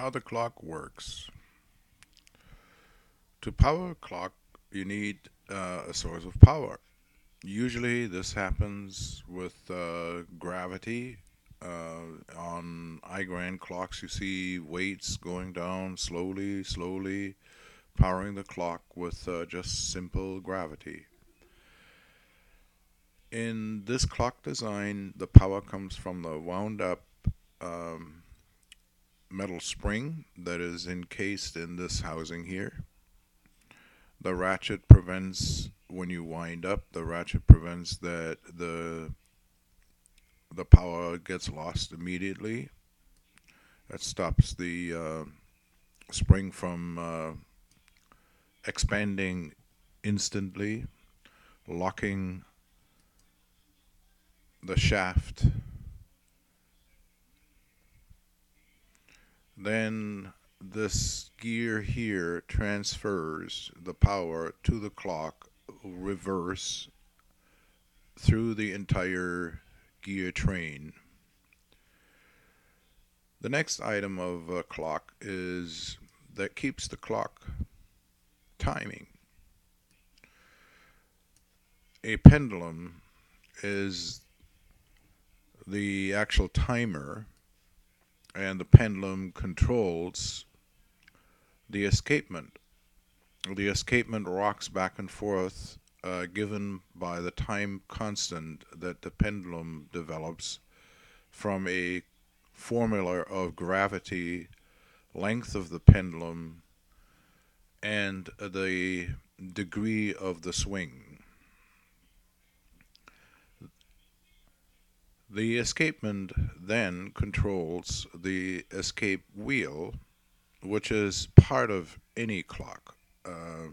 how the clock works. To power a clock, you need uh, a source of power. Usually, this happens with uh, gravity. Uh, on Igrand clocks, you see weights going down slowly, slowly, powering the clock with uh, just simple gravity. In this clock design, the power comes from the wound up um, metal spring that is encased in this housing here. The ratchet prevents when you wind up, the ratchet prevents that the the power gets lost immediately. That stops the uh, spring from uh, expanding instantly, locking the shaft then this gear here transfers the power to the clock reverse through the entire gear train. The next item of a clock is that keeps the clock timing. A pendulum is the actual timer and the pendulum controls the escapement. The escapement rocks back and forth, uh, given by the time constant that the pendulum develops from a formula of gravity, length of the pendulum, and the degree of the swing. The escapement then controls the escape wheel, which is part of any clock. Uh,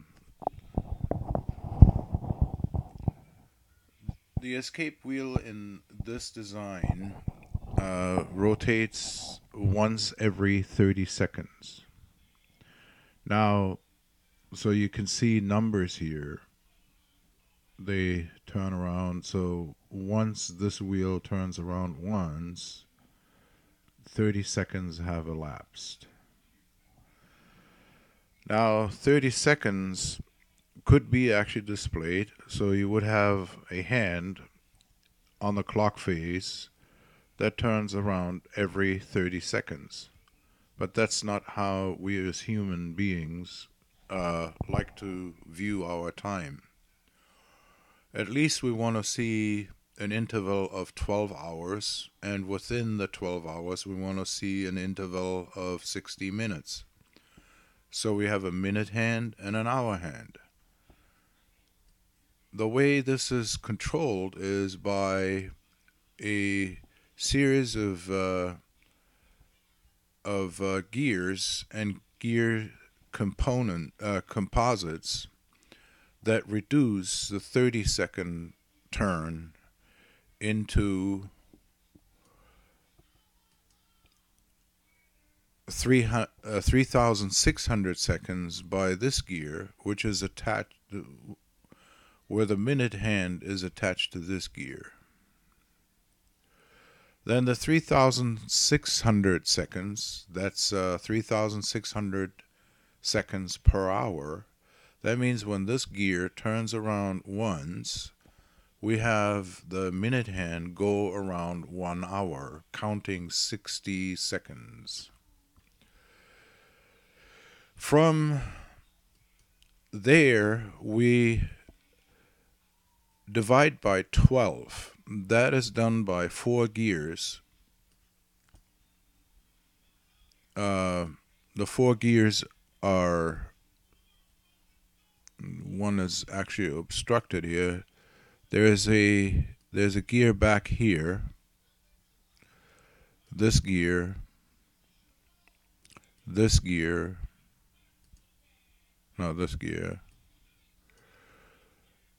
the escape wheel in this design uh, rotates once every 30 seconds. Now, so you can see numbers here. They turn around. So once this wheel turns around once, 30 seconds have elapsed. Now, 30 seconds could be actually displayed, so you would have a hand on the clock face that turns around every 30 seconds. But that's not how we as human beings uh, like to view our time. At least we want to see an interval of 12 hours, and within the 12 hours, we want to see an interval of 60 minutes. So we have a minute hand and an hour hand. The way this is controlled is by a series of uh, of uh, gears and gear component uh, composites that reduce the 30 second turn into 3,600 uh, seconds by this gear, which is attached, where the minute hand is attached to this gear. Then the 3,600 seconds, that's uh, 3,600 seconds per hour. That means when this gear turns around once, we have the minute hand go around one hour, counting 60 seconds. From there, we divide by 12. That is done by four gears. Uh, the four gears are one is actually obstructed here. There's a there's a gear back here. This gear. This gear. No this gear.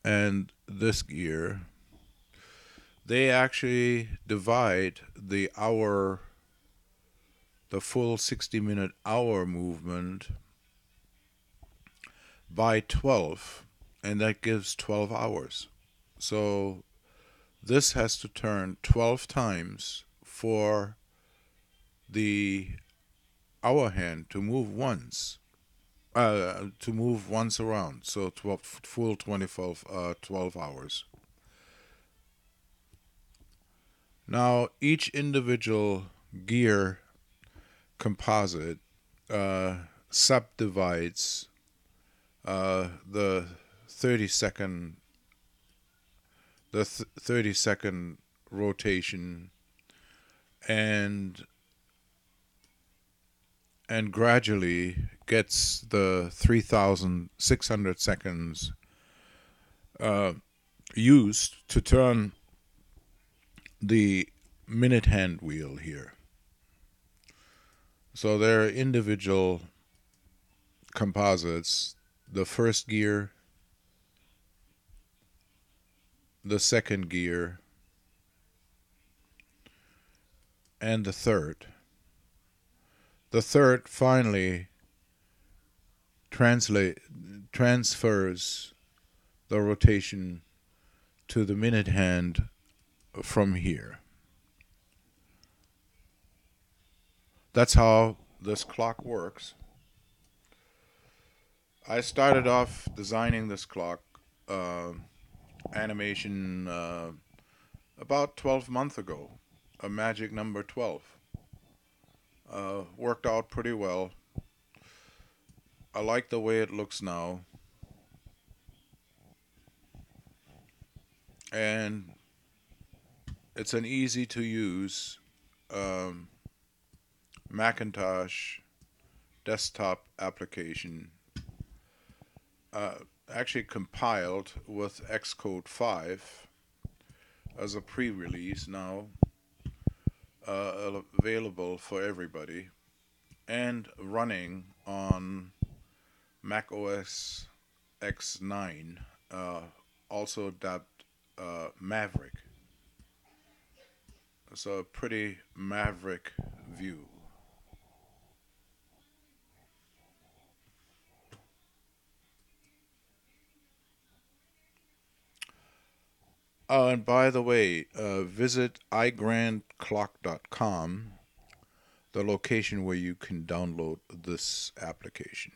And this gear. They actually divide the hour the full 60 minute hour movement by 12 and that gives 12 hours so this has to turn 12 times for the hour hand to move once, uh, to move once around. So 12, full 12, uh, 12 hours. Now, each individual gear composite uh, subdivides uh, the 30 second the th- 30 second rotation and and gradually gets the 3600 seconds uh, used to turn the minute hand wheel here. So there are individual composites the first gear the second gear and the third. The third finally translate transfers the rotation to the minute hand from here. That's how this clock works. I started off designing this clock uh, animation uh, about 12 months ago a magic number 12. Uh, worked out pretty well. I like the way it looks now. And it's an easy to use um, Macintosh desktop application. Uh, actually compiled with Xcode 5 as a pre release now uh, available for everybody and running on Mac OS X9, uh, also dubbed uh, Maverick. So a pretty maverick view. Oh, and by the way, uh, visit igrandclock.com, the location where you can download this application.